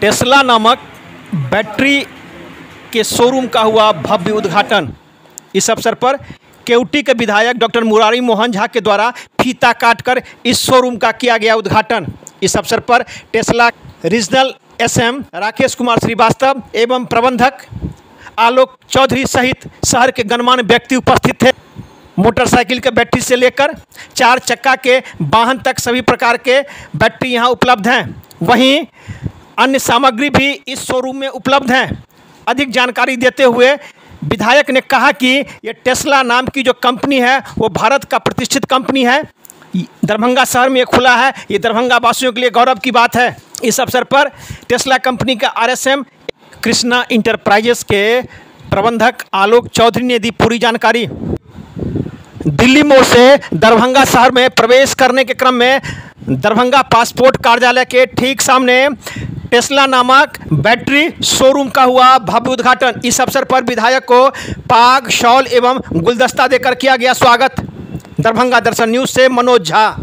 Tesla नामक battery के showroom का हुआ भव्य उद्घाटन। इस अवसर पर केवटी के विधायक डॉक्टर मुरारी मोहन झा के द्वारा फीता काटकर इस शोरूम का किया गया उद्घाटन। इस अवसर पर Tesla regional SM Rakesh Kumar Srivastava एवं प्रबंधक आलोक चौधरी सहित शहर के गणमान्य व्यक्ति उपस्थित थे। मोटरसाइकिल के बैटरी से लेकर चार चक्का के वाहन तक सभी प्रकार के बैटरी यहाँ उपलब्ध हैं। वहीं अन्य सामग्री भी इस शोरूम में उपलब्ध हैं। अधिक जानकारी देते हुए विधायक ने कहा कि ये टेस्ला नाम की जो कंपनी है, वो भारत का प्रतिष्ठित कंपनी है। दरभंगा शहर में खुला है। ये दरभंगा वासियों के लिए गौरव की बात है। इस अवसर पर टेस्ला कंपनी का आरएसएम कृष्णा इंटरप्राइजेस के प्रबंधक आलोक चौधरी ने दी पूरी जानकारी। दिल्ली मोड़ से दरभंगा शहर में प्रवेश करने के क्रम में दरभंगा पासपोर्ट कार्यालय के ठीक सामने टेस्ला नामक बैटरी शोरूम का हुआ भव्य उद्घाटन। इस अवसर पर विधायक को पाग, शॉल एवं गुलदस्ता देकर किया गया स्वागत। दरभंगा दर्शन न्यूज़ से मनोज झा।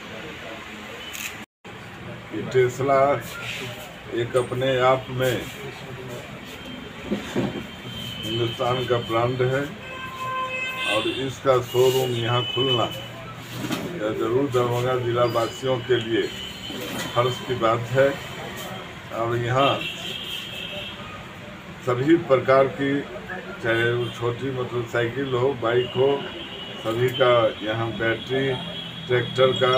टेस्ला एक अपने आप में हिंदुस्तान का ब्रांड है और इसका शोरूम यहाँ खुलना यह ज़रूर दरभंगा जिला वासियों के लिए हर्ष की बात है। और यहाँ सभी प्रकार की, चाहे वो छोटी मोटरसाइकिल हो बाइक हो, सभी का यहाँ बैटरी ट्रैक्टर का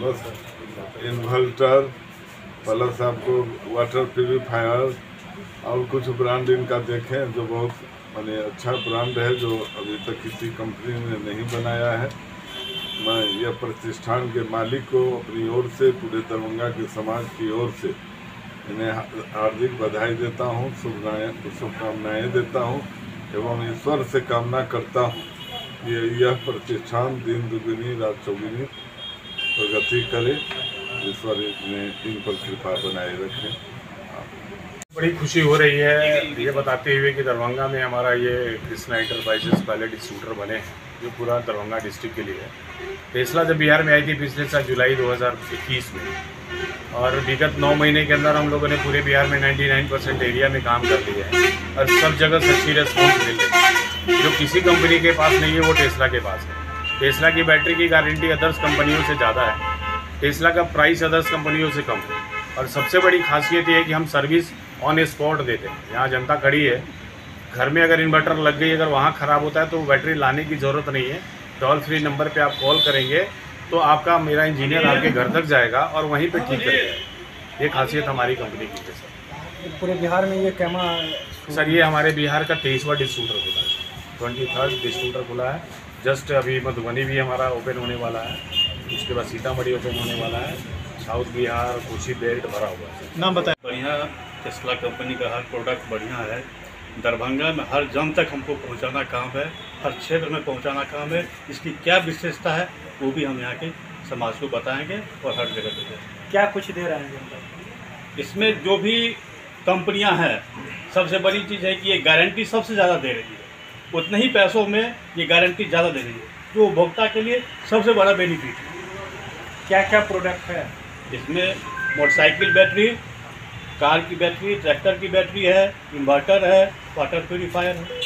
बस। इन्वर्टर प्लस आपको वाटर प्यूरिफायर और कुछ ब्रांड इनका देखें जो बहुत माने अच्छा ब्रांड है जो अभी तक किसी कंपनी ने नहीं बनाया है। मैं यह प्रतिष्ठान के मालिक को अपनी ओर से, पूरे दरभंगा के समाज की ओर से इन्हें हार्दिक बधाई देता हूँ शुभकामनाएँ शुभकामनाएँ देता हूँ एवं ईश्वर से कामना करता हूँ। कि यह प्रतिष्ठान दिन दुगुनी, रात चौगुनी प्रगति करे। ईश्वर ने इन पर कृपा बनाए रखें बड़ी खुशी हो रही है ये बताते हुए कि दरभंगा में हमारा ये कृष्णा इंटरप्राइजेस पहले डिस्ट्रीब्यूटर बने, जो पूरा दरभंगा डिस्ट्रिक्ट के लिए है। टेस्ला जब बिहार में आई थी पिछले साल जुलाई 2021 में, और विगत नौ महीने के अंदर हम लोगों ने पूरे बिहार में 99 परसेंट एरिया में काम कर दिया है, और सब जगह अच्छी रेस्पॉन्स मिल रही जो किसी कंपनी के पास नहीं है, वो टेस्ला के पास है। टेस्ला की बैटरी की गारंटी अदर्स कंपनियों से ज़्यादा है। टेस्ला का प्राइस अदर्स कंपनियों से कम। है और सबसे बड़ी खासियत ये है कि हम सर्विस ऑन स्पॉट देते हैं। यहाँ जनता खड़ी है। घर में अगर इन्वर्टर लग गई अगर वहाँ ख़राब होता है तो बैटरी लाने की ज़रूरत नहीं है। टोल फ्री नंबर पे आप कॉल करेंगे तो आपका मेरा इंजीनियर आपके घर तक जाएगा और वहीं पे ठीक करेगा ये खासियत हमारी कंपनी की है सर पूरे बिहार में ये कैमा सर ये हमारे बिहार का तेईसवा डिस्ट्रीब्यूटर खुला है। ट्वेंटी थर्ड डिस्ट्रीब्यूटर खुला है। जस्ट अभी मधुबनी भी हमारा ओपन होने वाला है। उसके बाद सीतामढ़ी ओपन होने वाला है। साउथ बिहार कोसी बेल्ट भरा हुआ है। नाम बताएँ। बढ़िया टेस्ला कंपनी का हर प्रोडक्ट बढ़िया है। दरभंगा में हर जन तक हमको पहुंचाना काम है हर क्षेत्र में पहुंचाना काम है। इसकी क्या विशेषता है वो भी हम यहाँ के समाज को बताएँगे और हर जगह देंगे क्या कुछ दे रहे हैं इसमें जो भी कंपनियाँ हैं सबसे बड़ी चीज़ है कि ये गारंटी सबसे ज़्यादा दे रही है। उतने ही पैसों में ये गारंटी ज़्यादा दे रही है। जो उपभोक्ता के लिए सबसे बड़ा बेनिफिट है। क्या क्या प्रोडक्ट है? इसमें मोटरसाइकिल बैटरी कार की बैटरी ट्रैक्टर की बैटरी है इन्वर्टर है वाटर प्योरीफायर है।